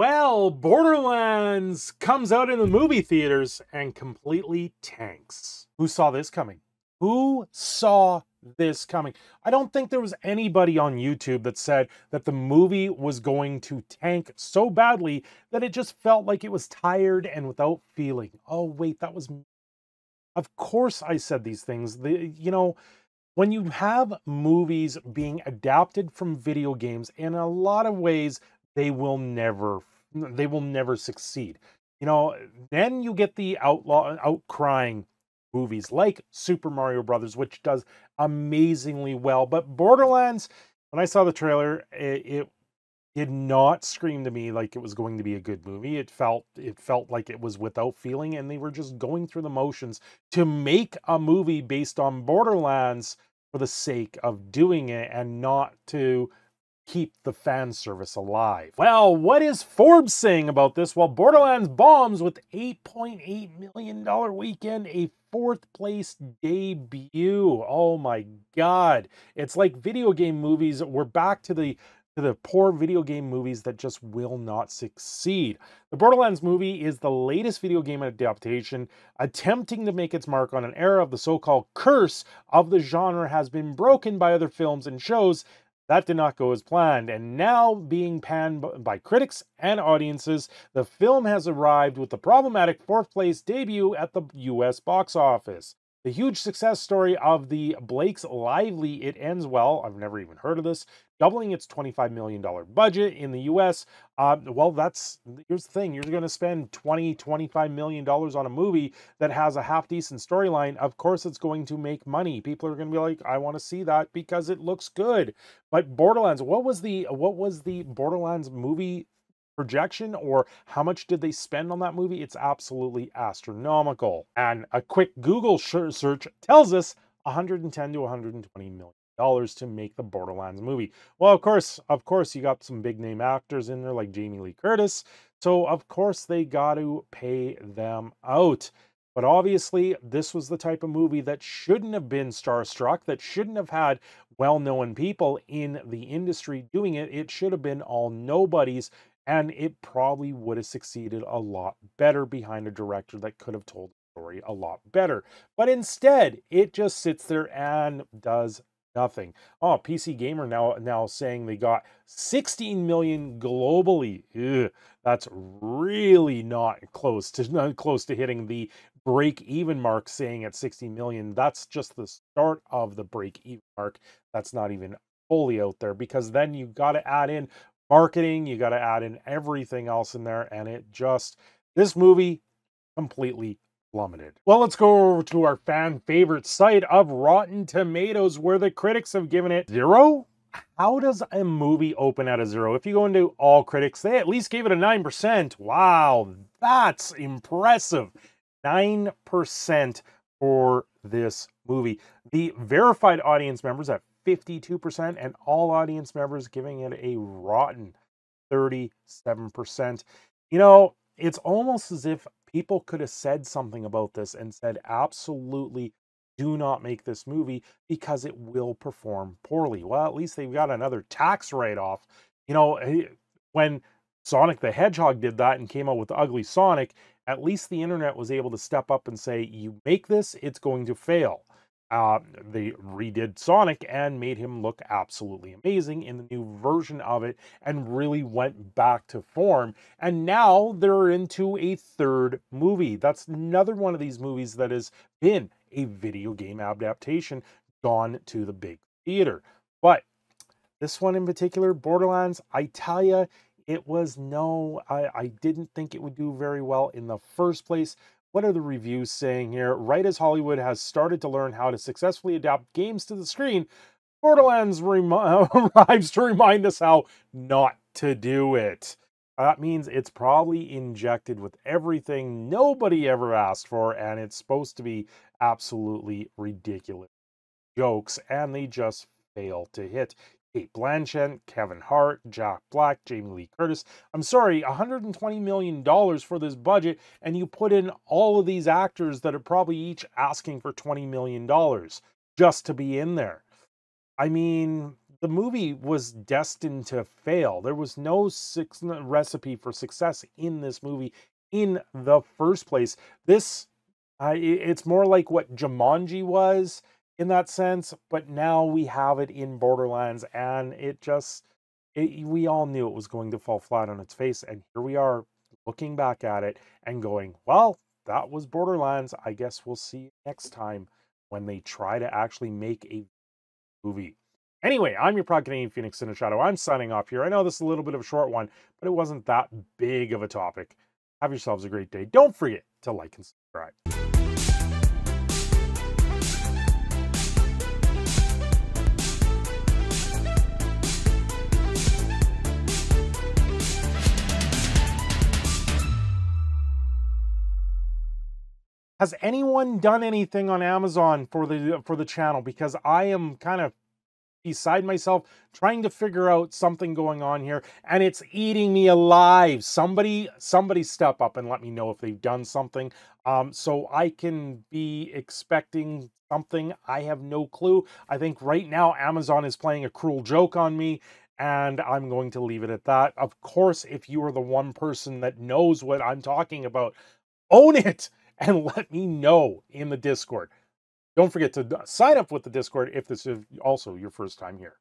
Well, Borderlands comes out in the movie theaters and completely tanks. Who saw this coming? Who saw this coming? I don't think there was anybody on YouTube that said that the movie was going to tank so badly that it just felt like it was tired and without feeling. Oh, wait, that was. Of course, I said these things. The, you know, when you have movies being adapted from video games, in a lot of ways, they will never they will never succeed. You know, then you get the outlaw outcrying movies like Super Mario Brothers, which does amazingly well. But Borderlands, when I saw the trailer, it, it did not scream to me like it was going to be a good movie. It felt it felt like it was without feeling, and they were just going through the motions to make a movie based on Borderlands for the sake of doing it and not to keep the fan service alive. Well, what is Forbes saying about this? Well, Borderlands bombs with $8.8 million weekend, a fourth place debut. Oh my God. It's like video game movies. We're back to the to the poor video game movies that just will not succeed. The Borderlands movie is the latest video game adaptation attempting to make its mark on an era of the so-called curse of the genre has been broken by other films and shows that did not go as planned, and now being panned by critics and audiences, the film has arrived with the problematic fourth place debut at the US box office. The huge success story of the Blake's Lively It Ends Well, I've never even heard of this, doubling its $25 million budget in the US. Uh, well, that's, here's the thing, you're going to spend 20, $25 million on a movie that has a half decent storyline. Of course, it's going to make money. People are going to be like, I want to see that because it looks good. But Borderlands, what was the, what was the Borderlands movie projection or how much did they spend on that movie, it's absolutely astronomical. And a quick Google search tells us 110 to 120 million dollars to make the Borderlands movie. Well, of course, of course, you got some big name actors in there like Jamie Lee Curtis. So of course they got to pay them out. But obviously, this was the type of movie that shouldn't have been starstruck, that shouldn't have had well known people in the industry doing it. It should have been all nobodies and it probably would have succeeded a lot better behind a director that could have told the story a lot better. But instead, it just sits there and does nothing. Oh, PC Gamer now now saying they got 16 million globally. Ugh, that's really not close to not close to hitting the break even mark saying at 60 million. That's just the start of the break even mark. That's not even fully out there because then you've got to add in marketing, you got to add in everything else in there. And it just, this movie completely plummeted. Well, let's go over to our fan favorite site of Rotten Tomatoes, where the critics have given it zero. How does a movie open at a zero? If you go into all critics, they at least gave it a 9%. Wow, that's impressive. 9% for this movie. The verified audience members at 52%, and all audience members giving it a rotten 37%. You know, it's almost as if people could have said something about this and said, absolutely do not make this movie because it will perform poorly. Well, at least they've got another tax write off. You know, eh, when Sonic the Hedgehog did that and came out with Ugly Sonic, at least the internet was able to step up and say, you make this, it's going to fail. Uh, they redid Sonic and made him look absolutely amazing in the new version of it and really went back to form. And now they're into a third movie. That's another one of these movies that has been a video game adaptation gone to the big theater. But this one in particular, Borderlands, I tell you, it was no, I, I didn't think it would do very well in the first place. What are the reviews saying here? Right as Hollywood has started to learn how to successfully adapt games to the screen, Borderlands arrives to remind us how not to do it. Uh, that means it's probably injected with everything nobody ever asked for, and it's supposed to be absolutely ridiculous jokes, and they just fail to hit. Cate Blanchett, Kevin Hart, Jack Black, Jamie Lee Curtis. I'm sorry, $120 million for this budget, and you put in all of these actors that are probably each asking for $20 million just to be in there. I mean, the movie was destined to fail. There was no six, recipe for success in this movie in the first place. This, uh, it's more like what Jumanji was in that sense, but now we have it in Borderlands, and it just, it, we all knew it was going to fall flat on its face, and here we are looking back at it and going, well, that was Borderlands. I guess we'll see next time when they try to actually make a movie. Anyway, I'm your Proud Canadian Phoenix in a Shadow. I'm signing off here. I know this is a little bit of a short one, but it wasn't that big of a topic. Have yourselves a great day. Don't forget to like and subscribe. Has anyone done anything on Amazon for the for the channel? Because I am kind of beside myself trying to figure out something going on here and it's eating me alive. Somebody somebody step up and let me know if they've done something um, so i can be expecting something. I have no clue. I think right now amazon is playing a cruel joke on me and i'm going to leave it at that. Of course if you are the one person that knows what i'm talking about own it and let me know in the discord don't forget to uh, sign up with the Discord if this is also your first time here.